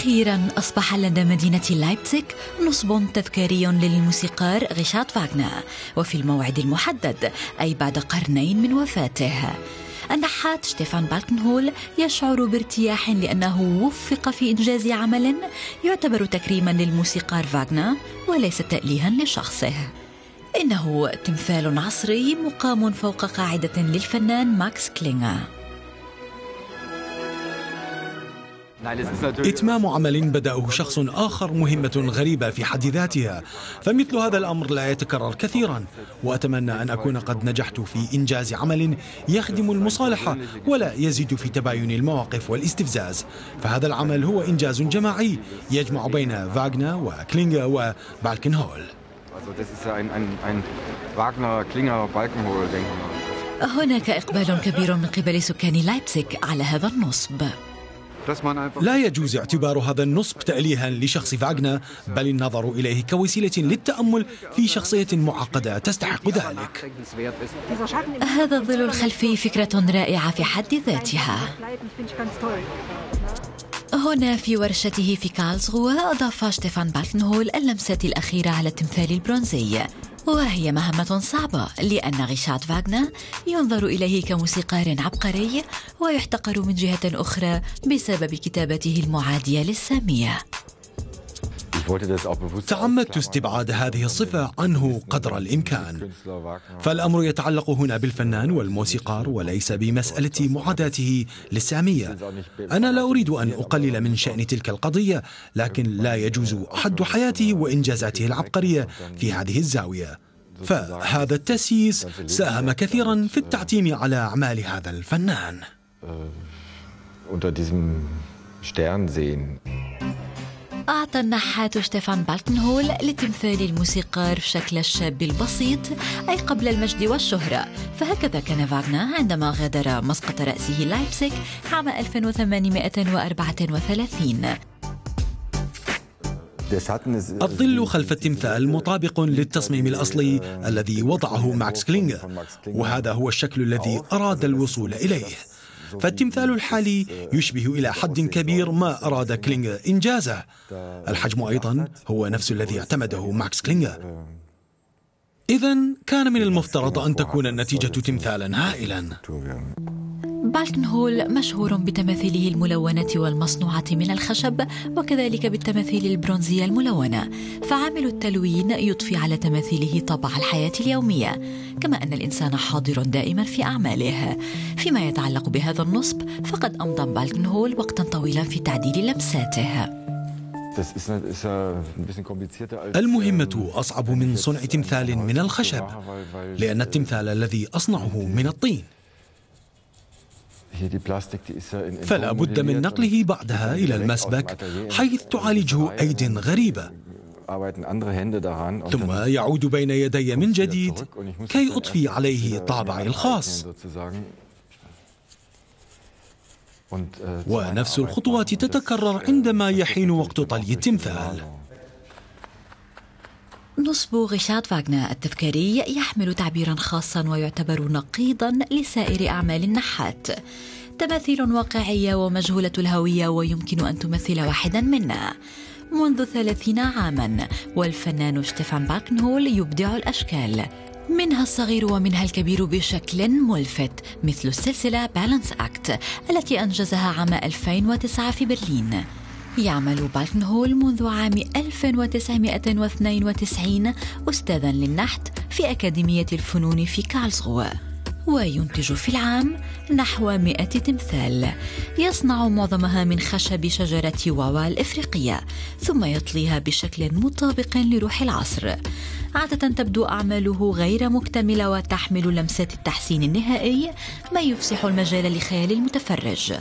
أخيرا أصبح لدى مدينة لايبزيغ نصب تذكاري للموسيقار ريتشارد فاغنر وفي الموعد المحدد أي بعد قرنين من وفاته. النحات شتيفان بالكنهول يشعر بارتياح لأنه وفق في إنجاز عمل يعتبر تكريما للموسيقار فاغنر وليس تأليها لشخصه. إنه تمثال عصري مقام فوق قاعدة للفنان ماكس كلينغر. إتمام عمل بدأه شخص آخر مهمة غريبة في حد ذاتها فمثل هذا الأمر لا يتكرر كثيرا وأتمنى أن أكون قد نجحت في إنجاز عمل يخدم المصالحة ولا يزيد في تباين المواقف والاستفزاز. فهذا العمل هو إنجاز جماعي يجمع بين فاغنا وكلينغا وبالكن هول هناك إقبال كبير من قبل سكان لايبسك على هذا النصب. لا يجوز اعتبار هذا النصب تأليها لشخص فاغنا بل النظر إليه كوسيلة للتأمل في شخصية معقدة تستحق ذلك. هذا الظل الخلفي فكرة رائعة في حد ذاتها. هنا في ورشته في كارلسغو أضاف شتيفان بالكنهول اللمسات الأخيرة على التمثال البرونزي. وهي مهمة صعبة لأن غيشارد فاغنر ينظر إليه كموسيقار عبقري ويحتقر من جهة أخرى بسبب كتابته المعادية للسامية. تعمدت استبعاد هذه الصفة عنه قدر الإمكان. فالأمر يتعلق هنا بالفنان والموسيقار وليس بمسألة معاداته للسامية. أنا لا أريد أن أقلل من شأن تلك القضية لكن لا يجوز حد حياته وإنجازاته العبقرية في هذه الزاوية. فهذا التسييس ساهم كثيرا في التعتيم على أعمال هذا الفنان. Unter diesem Stern sehen. أعطى النحات شتيفان بالكنهول لتمثال الموسيقار شكل الشاب البسيط أي قبل المجد والشهرة. فهكذا كان فاغنر عندما غادر مسقط رأسه لايبزيغ عام 1834 الظل خلف التمثال مطابق للتصميم الأصلي الذي وضعه ماكس كلينغر وهذا هو الشكل الذي أراد الوصول إليه. فالتمثال الحالي يشبه إلى حد كبير ما أراد كلينغر إنجازه. الحجم أيضا هو نفس الذي اعتمده ماكس كلينغر. إذا كان من المفترض أن تكون النتيجة تمثالا هائلا. بالكنهول مشهور بتماثيله الملونة والمصنوعة من الخشب وكذلك بالتماثيل البرونزية الملونة. فعامل التلوين يضفي على تماثيله طابع الحياة اليومية كما أن الإنسان حاضر دائما في أعماله. فيما يتعلق بهذا النصب فقد أمضى بالكنهول وقتا طويلا في تعديل لمساته. المهمة أصعب من صنع تمثال من الخشب لأن التمثال الذي أصنعه من الطين. فلا بد من نقله بعدها إلى المسبك حيث تعالجه أيد غريبة. ثم يعود بين يدي من جديد كي أضفي عليه طابعي الخاص. ونفس الخطوات تتكرر عندما يحين وقت طلي التمثال. نصب غشاد فاغنا التذكاري يحمل تعبيرا خاصا ويعتبر نقيضا لسائر أعمال النحات. تماثيل واقعية ومجهولة الهوية ويمكن أن تمثل واحدا منا. منذ ثلاثين عاما والفنان شتيفان باكنهول يبدع الأشكال. منها الصغير ومنها الكبير بشكل ملفت مثل السلسلة بالانس أكت التي أنجزها عام 2009 في برلين. يعمل بالكنهول منذ عام 1992 أستاذا للنحت في أكاديمية الفنون في كارلسغو وينتج في العام نحو مئة تمثال. يصنع معظمها من خشب شجرة واوا الإفريقية ثم يطليها بشكل مطابق لروح العصر. عادة تبدو أعماله غير مكتملة وتحمل لمسة التحسين النهائي ما يفسح المجال لخيال المتفرج.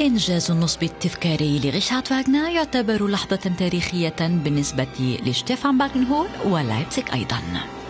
إنجاز النصب التذكاري لغيشارد فاغنر يعتبر لحظة تاريخية بالنسبة لشتيفان باغنهول ولايبسك أيضاً.